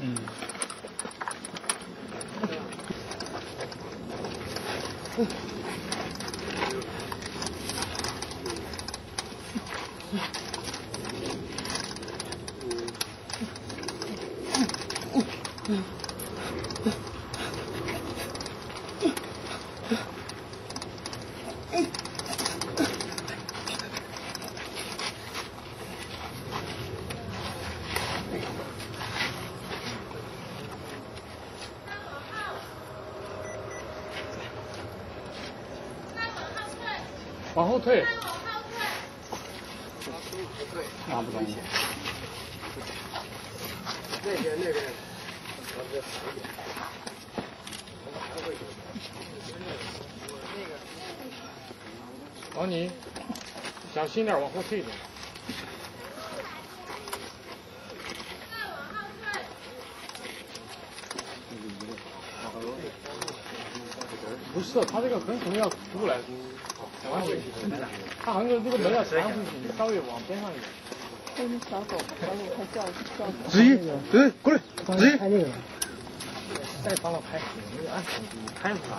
嗯。往后退。拿不动。那边那边，王妮，小心点，往后退一点。不是，他这个很可能要出来。他好像这个门要藏出去，稍微往边上一点。那小狗，小狗快叫叫。子怡，子怡过来，子怡。拍那个。再帮我拍，那个按拍不出来。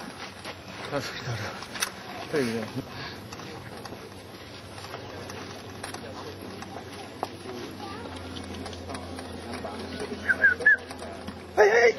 他睡着了。对对。哎哎。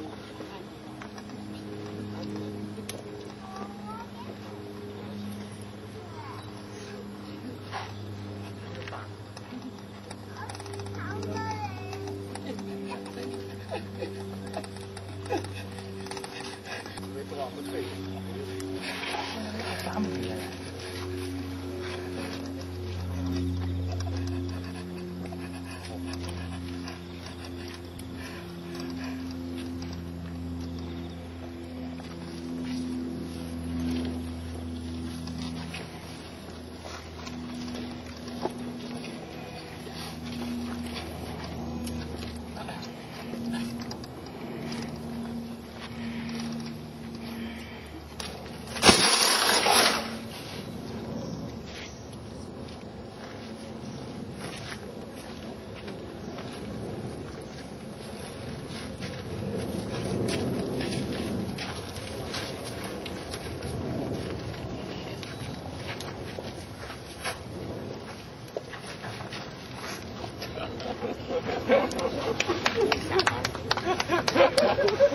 Ha ha ha ha!